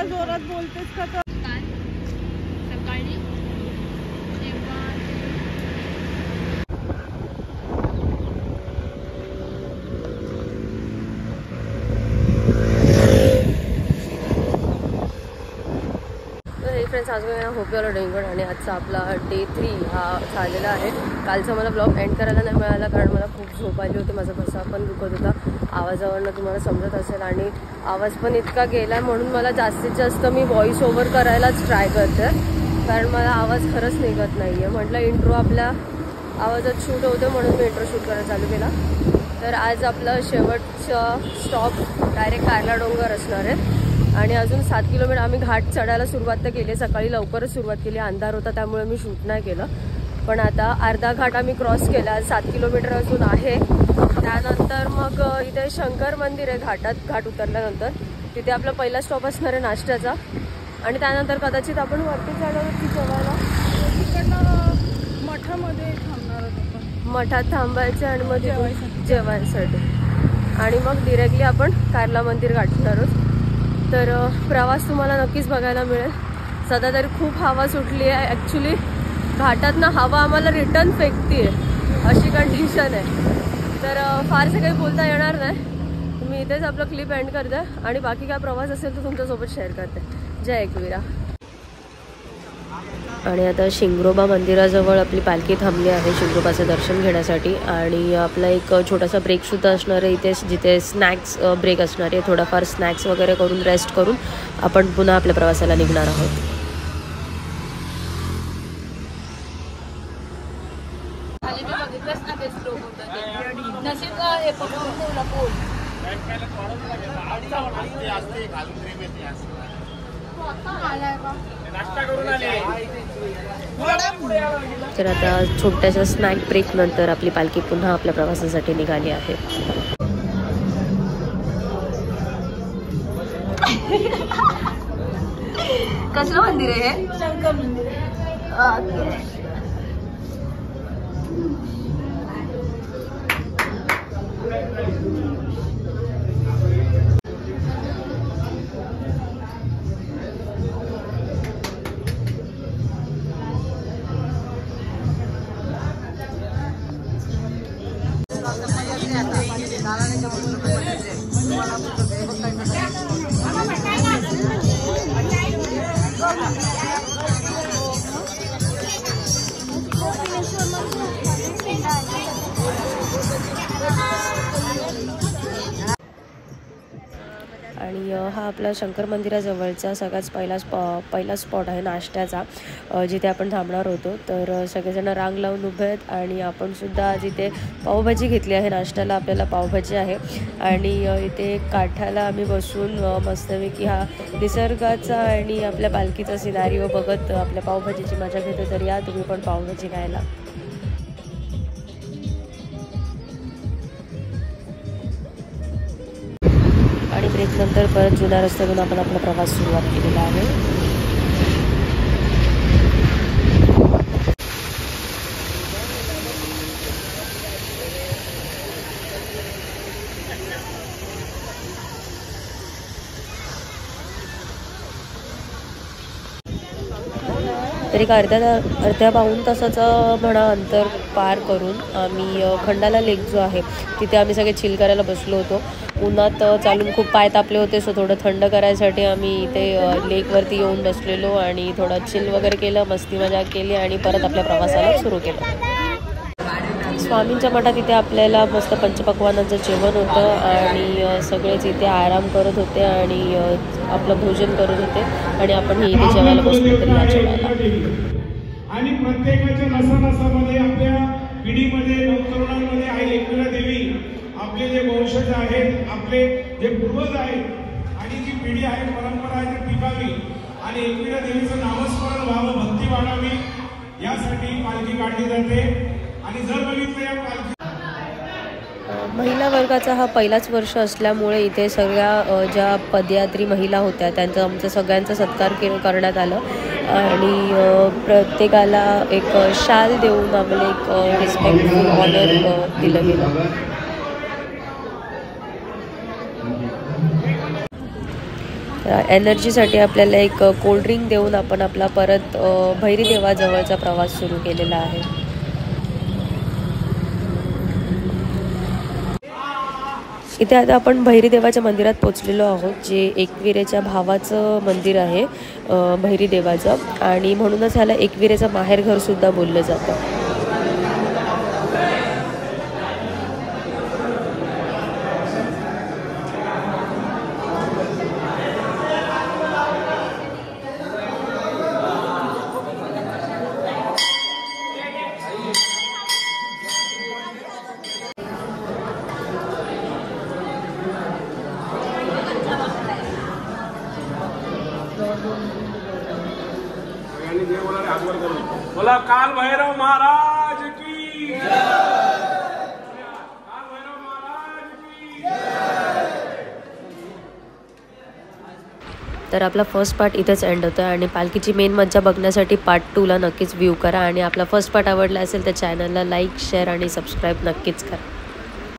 Разор от Вольта из friends आज मी hope आलो डेंगड आणि आजचा आपला डे थ्री हा झालेला आहे. कालचा मला ब्लॉग एंड करायला नाही मिळाला कारण मला खूप झोप आली होती. माझा बसा पण दुखत होता. आवाजावरनं तुम्हाला समजत असेल आणि आवाज पण इतका गेला आहे म्हणून मला जास्तीत जास्त मी व्हॉइस ओव्हर करायलाच ट्राय करते. कारण मला आवाज खरंच निघत नाही आहे म्हटलं इंट्रो आपल्या आवाजात शूट होतं म्हणून मी इंट्रो शूट करायला चालू केला. तर आज आपलं शेवटचं स्टॉप डायरेक्ट कारला डोंगर असणार आहे. आणि अजून सात किलोमीटर आम्ही घाट चढायला सुरुवात तर केली. सकाळी लवकरच सुरुवात केली. अंधार होता त्यामुळे मी शूट नाही केलं. पण आता अर्धा घाट आम्ही क्रॉस केला. सात किलोमीटर अजून आहे. त्यानंतर मग इथे शंकर मंदिर आहे घाटात. घाट उतरल्यानंतर. तिथे आपला पहिला स्टॉप असणार आहे नाश्त्याचा. आणि त्यानंतर कदाचित आपण वरती जाणार की जेवायला. तिकडनं मठामध्ये थांबणार मठात थांबायचं आणि मग जेवायसाठी. जेवायसाठी. आणि मग डिरेक्टली आपण कारला मंदिर गाठणार आहोत. तर प्रवास तुम्हाला नक्कीच बघायला मिळेल. सध्या तरी खूप हवा सुटली आहे. ॲक्च्युली घाटातनं हवा आम्हाला रिटर्न फेकते अशी कंडिशन आहे. तर फारसे काही बोलता येणार नाही. मी इथेच आपलं क्लिप एंड करते आणि बाकी काय प्रवास असेल तर तुमच्यासोबत शेअर करते जय एकवीरा. आणि आता शिंगरोबा मंदिराजवळ आपली पालखी थांबली आहे शिंगरोबाचं दर्शन घेण्यासाठी. आणि आपला एक छोटासा ब्रेकसुद्धा असणार आहे इथे जिथे स्नॅक्स ब्रेक असणार आहे. थोडाफार स्नॅक्स वगैरे करून रेस्ट करून आपण पुन्हा आपल्या प्रवासाला निघणार आहोत. नशीब का हे पकडून ठेवला पोल तर आता छोट्याशा स्नॅक ब्रेक नंतर आपली पालखी पुन्हा आपल्या प्रवासासाठी निघाली आहे. कसलं मंदिर आहे हे? शंकर मंदिर हा आपला शंकर मंदिराजवळचा सगळ्याच पहिला स्पॉ पहिला स्पॉट आहे नाश्त्याचा जिथे आपण थांबणार होतो. तर सगळेजणं सगळेजण रांग लावून उभे आहेत आणि आपणसुद्धा जिथे पावभाजी घेतली आहे. नाश्त्याला आपल्याला पावभाजी आहे. आणि इथे काठाला आम्ही बसून मस्तपैकी हा निसर्गाचा आणि आपल्या पालखीचा सिनारिओ बघत आपल्या पावभाजीची मजा घेतो. तर या तुम्ही पण पावभाजी खायला नंतर परत जुन्या रस्त्यातून आपण आपला प्रवास सुरुवात केलेला आहे. तरी एक अर्ध्या अर्ध्या पाऊण तासाचं म्हणा अंतर पार करून आम्ही खंडाला लेक जो आहे तिथे आम्ही सगळे चिल करायला बसलो होतो. उन्हात चालून खूप पाय तापले होते सो थोडं थंड करायसाठी आम्ही इथे लेकवरती येऊन बसलेलो आणि थोडं चिल वगैरे केलं मस्ती मजा केली आणि परत आपल्या प्रवासाला सुरू केलं. स्वामींच्या मठात इथे आपल्याला मस्त पंचपक्वानाचं जेवण होतं आणि सगळेच इथे आराम करत होते आणि आपलं भोजन करत होते आणि आपण हे इथे जेवायला बसलो तरी या जेवायला आणि प्रत्येकाच्या नसानसामध्ये आपल्या पिढीमध्ये नवतरुणांमध्ये आई आपले जे आहेत आपले जे पूर्वज आहेत आणि जी पिढी आहे परंपरा आहे ती टिकावी आणि एकविरा देवीचं नामस्मरण व्हावं भक्ती वाढावी यासाठी पालखी काढली जाते. आणि जर बघितलं या पालखी महिला वर्गाचा हा पहिलाच वर्ष असल्यामुळे इथे सगळ्या ज्या पदयात्री महिला होत्या त्यांचा आमचा सगळ्यांचा सत्कार के करण्यात आलं. आणि प्रत्येकाला एक शाल देऊन आम्हाला एक रिस्पेक्टफुल ऑनर दिलं गेलं. एनर्जीसाठी आपल्याला एक कोल्ड्रिंक देऊन आपण आपला परत भैरीदेवाजवळचा भैरी देवाजवळचा प्रवास सुरू केलेला आहे. इथे आता आपण भैरी देवाच्या मंदिरात पोचलेलो आहोत जे एकविरेच्या भावाचं मंदिर आहे भैरीदेवाचं भैरी देवाचं. आणि म्हणूनच ह्याला एकविरेचं माहेरघरसुद्धा बोललं जातं. बोला काल भैरव महाराज की काल भैरव महाराज की तर आपला फर्स्ट पार्ट इथेच एंड होतो आहे आणि पालखीची मेन मज्जा बघण्यासाठी पार्ट टूला नक्कीच व्ह्यू करा आणि आपला फर्स्ट पार्ट आवडला असेल तर चॅनलला लाईक शेअर आणि सबस्क्राईब नक्कीच करा.